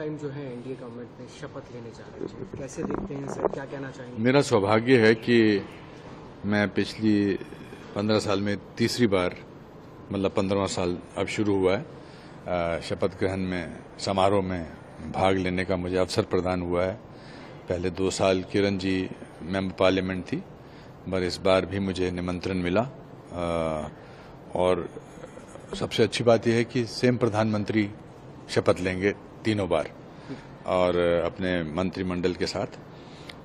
Time जो है NDA government में शपथ लेने जा रहे हैं। कैसे देखते हैं सर? क्या कहना चाहेंगे? मेरा सौभाग्य है कि मैं पिछली पंद्रह साल में तीसरी बार मतलब पंद्रहवा साल अब शुरू हुआ है। शपथ ग्रहण में समारोह में भाग लेने का मुझे अवसर प्रदान हुआ है। पहले दो साल किरण जी मेंबर पार्लियामेंट थी पर इस बार भी मुझे निमंत्रण मिला। अ, और सबसे अच्छी बात यह है कि सेम प्रधानमंत्री शपथ लेंगे। तीनों बार। और अपने मंत्रिमंडल के साथ।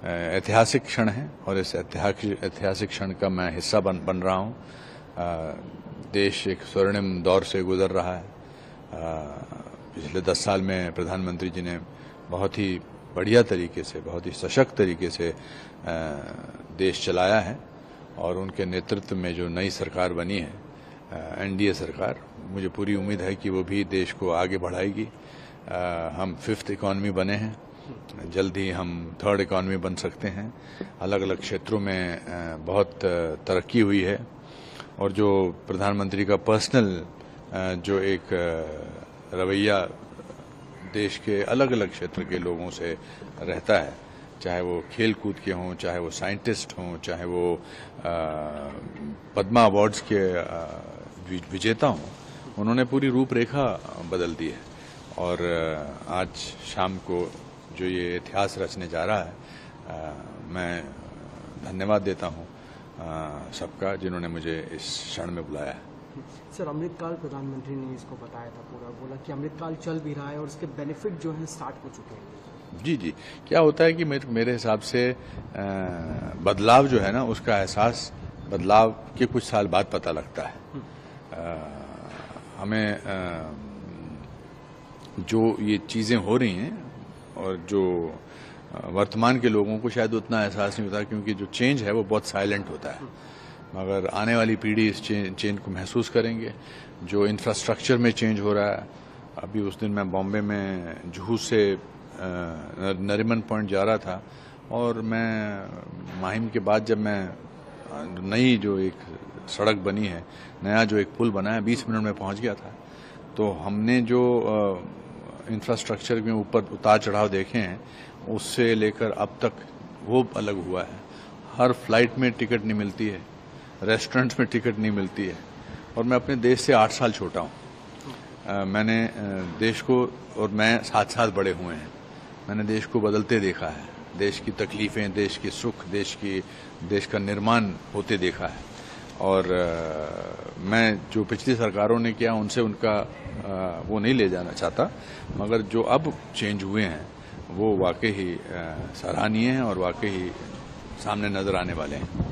ऐतिहासिक क्षण है और इस ऐतिहासिक क्षण का मैं हिस्सा बन बन रहा हूँ। देश एक स्वर्णिम दौर से गुजर रहा है। अ, पिछले दस साल में प्रधानमंत्री जी ने बहुत ही बढ़िया तरीके से बहुत ही सशक्त तरीके से देश चलाया है और उनके नेतृत्व में जो नई सरकार बनी है एनडीए सरकार मुझे पूरी उम्मीद है कि वो भी देश को आगे बढ़ाएगी। हम फिफ्थ इकॉनमी बने हैं। जल्द हम थर्ड इकॉनमी बन सकते हैं। अलग अलग क्षेत्रों में बहुत तरक्की हुई है। और जो प्रधानमंत्री का पर्सनल जो एक रवैया देश के अलग अलग क्षेत्र के लोगों से रहता है, चाहे वो खेल कूद के हों, चाहे वो साइंटिस्ट हों, चाहे वो पद्मा अवार्ड्स के विजेता हों, उन्होंने पूरी रूपरेखा बदल दी है। और आज शाम को जो ये इतिहास रचने जा रहा है अ, मैं धन्यवाद देता हूँ सबका जिन्होंने मुझे इस क्षण में बुलाया है। सर अमृतकाल प्रधानमंत्री ने इसको बताया था पूरा बोला कि अमृतकाल चल भी रहा है और उसके बेनिफिट जो है स्टार्ट हो चुके हैं। जी जी। क्या होता है कि मेरे मेरे हिसाब से अ, बदलाव जो है ना उसका एहसास बदलाव के कुछ साल बाद पता लगता है। अ, हमें जो ये चीज़ें हो रही हैं और जो वर्तमान के लोगों को शायद उतना एहसास नहीं होता क्योंकि जो चेंज है वो बहुत साइलेंट होता है। मगर आने वाली पीढ़ी इस चेंज को महसूस करेंगे। जो इंफ्रास्ट्रक्चर में चेंज हो रहा है, अभी उस दिन मैं बॉम्बे में जुहू से नरिमन पॉइंट जा रहा था और मैं, माहिम के बाद जब मैं नई जो एक सड़क बनी है, नया जो एक पुल बना है, बीस मिनट में पहुँच गया था। तो हमने जो इंफ्रास्ट्रक्चर में ऊपर उतार चढ़ाव देखे हैं उससे लेकर अब तक वो अलग हुआ है। हर फ़्लाइट में टिकट नहीं मिलती है रेस्टोरेंट्स में टिकट नहीं मिलती है। और मैं अपने देश से आठ साल छोटा हूँ। मैंने देश को और मैं साथ साथ बड़े हुए हैं। मैंने देश को बदलते देखा है। देश की तकलीफें, देश की सुख, देश की, देश का निर्माण होते देखा है। और आ, मैं जो पिछली सरकारों ने किया उनसे उनका आ, वो नहीं ले जाना चाहता मगर जो अब चेंज हुए हैं वो वाकई ही सराहनीय हैं और वाकई ही सामने नज़र आने वाले हैं।